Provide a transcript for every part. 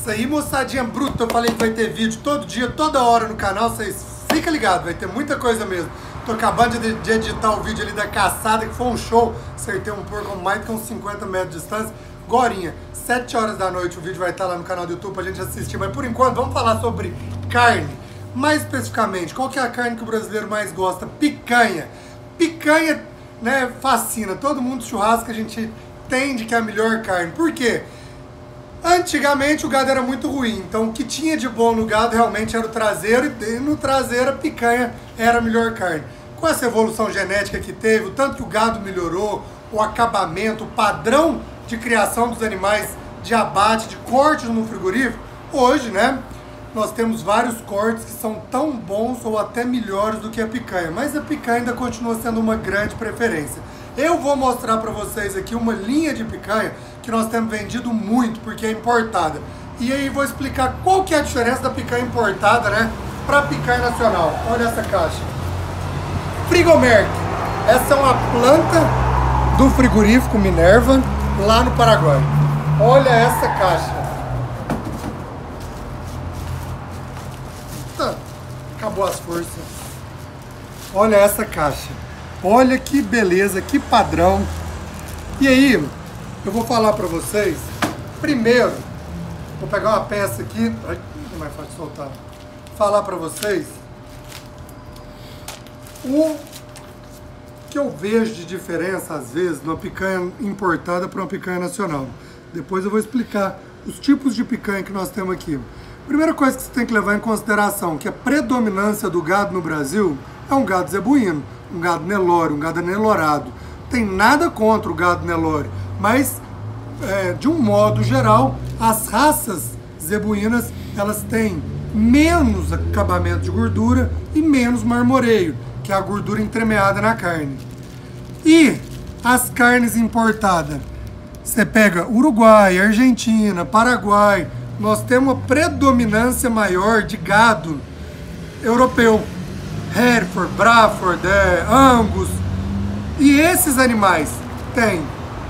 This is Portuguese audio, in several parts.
Isso aí, moçadinha bruta. Eu falei que vai ter vídeo todo dia, toda hora no canal. Vocês fica ligado, vai ter muita coisa mesmo. Tô acabando de, de editar o vídeo ali da caçada, que foi um show. Acertei um porco mais que uns 50 metros de distância. Gorinha, 7 horas da noite o vídeo vai estar lá no canal do YouTube pra gente assistir. Mas por enquanto, vamos falar sobre carne. Mais especificamente, qual que é a carne que o brasileiro mais gosta? Picanha. Picanha, né, fascina. Todo mundo churrasco a gente entende que é a melhor carne. Por quê? Antigamente o gado era muito ruim, então o que tinha de bom no gado realmente era o traseiro e no traseiro a picanha era a melhor carne. Com essa evolução genética que teve, o tanto que o gado melhorou, o acabamento, o padrão de criação dos animais, de abate, de cortes no frigorífico, hoje, né, nós temos vários cortes que são tão bons ou até melhores do que a picanha, mas a picanha ainda continua sendo uma grande preferência. Eu vou mostrar para vocês aqui uma linha de picanha que nós temos vendido muito porque é importada. E aí vou explicar qual que é a diferença da picanha importada, né, para picanha nacional. Olha essa caixa. Frigomerc. Essa é uma planta do frigorífico Minerva lá no Paraguai. Olha essa caixa. Acabou as forças. Olha essa caixa. Olha que beleza, que padrão. E aí, eu vou falar para vocês. Primeiro, vou pegar uma peça aqui. Ai, não é mais fácil soltar. Falar para vocês o que eu vejo de diferença, às vezes, de uma picanha importada para uma picanha nacional. Depois eu vou explicar os tipos de picanha que nós temos aqui. Primeira coisa que você tem que levar em consideração que a predominância do gado no Brasil é um gado zebuíno um gado Nelore, um gado Nelorado. Tem nada contra o gado Nelore, mas é, de um modo geral, as raças zebuínas elas têm menos acabamento de gordura e menos marmoreio, que é a gordura entremeada na carne. E as carnes importadas, você pega Uruguai, Argentina, Paraguai, nós temos uma predominância maior de gado europeu. Hereford, Braford, é, Angus. E esses animais têm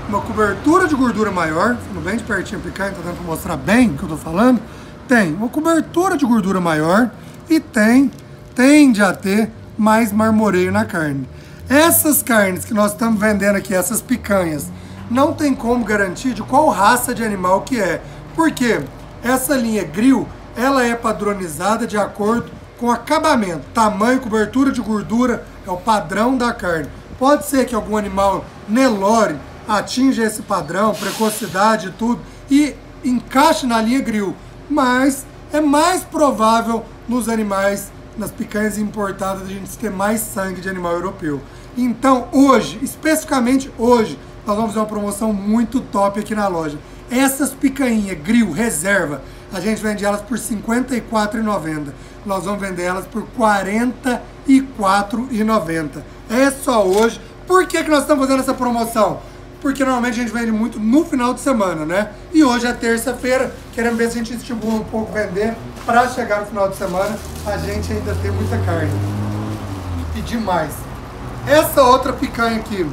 uma cobertura de gordura maior, ficando bem de pertinho picanha, tá dando para mostrar bem o que eu tô falando. Tem uma cobertura de gordura maior e tem, tende a ter mais marmoreio na carne. Essas carnes que nós estamos vendendo aqui, essas picanhas, não tem como garantir de qual raça de animal que é. Porque essa linha grill, ela é padronizada de acordo com acabamento, tamanho, cobertura de gordura, é o padrão da carne. Pode ser que algum animal Nelore atinja esse padrão, precocidade e tudo, e encaixe na linha grill, mas é mais provável nos animais, nas picanhas importadas, a gente ter mais sangue de animal europeu. Então, hoje, especificamente hoje, nós vamos fazer uma promoção muito top aqui na loja. Essas picanhas grill reserva, a gente vende elas por R$ 54,90. Nós vamos vender elas por R$ 44,90. É só hoje. Por que, que nós estamos fazendo essa promoção? Porque normalmente a gente vende muito no final de semana, né? E hoje é terça-feira, queremos ver se a gente estimula um pouco vender para chegar no final de semana a gente ainda ter muita carne. E pedir mais. Essa outra picanha aqui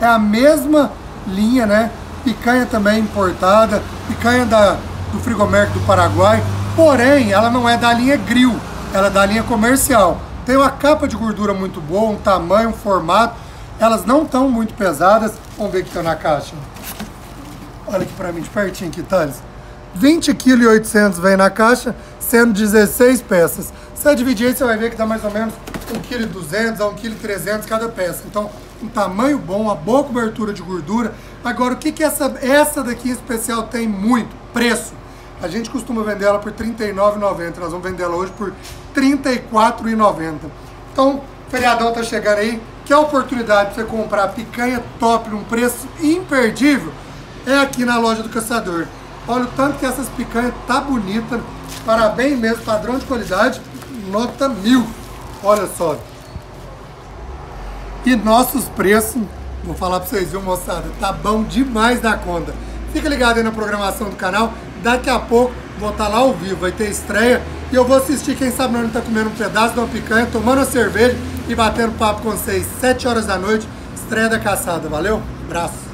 é a mesma linha, né? Picanha também importada, picanha da do frigomerc do Paraguai, porém ela não é da linha grill, ela é da linha comercial. Tem uma capa de gordura muito boa, um tamanho, um formato, elas não estão muito pesadas. Vamos ver o que está na caixa. Olha aqui para mim, de pertinho aqui, Thales. 20 kg 800 vem na caixa, sendo 16 peças. Se você dividir você vai ver que dá mais ou menos 1 kg 200 a 1 kg 300 cada peça. Então, um tamanho bom, uma boa cobertura de gordura. Agora, o que, que essa, essa daqui em especial tem muito? Preço. A gente costuma vender ela por R$ 39,90. Nós vamos vender ela hoje por R$ 34,90. Então, feriadão tá chegando aí. Que a oportunidade de você comprar picanha top num preço imperdível é aqui na loja do caçador. Olha o tanto que essas picanhas tá bonita. Parabéns mesmo, padrão de qualidade, nota mil. Olha só. E nossos preços, vou falar pra vocês, viu moçada? Tá bom demais da conta. Fica ligado aí na programação do canal. Daqui a pouco vou estar lá ao vivo, vai ter estreia. E eu vou assistir, quem sabe não está comendo um pedaço de uma picanha, tomando a cerveja e batendo papo com vocês. 7 horas da noite, estreia da caçada. Valeu? Abraço.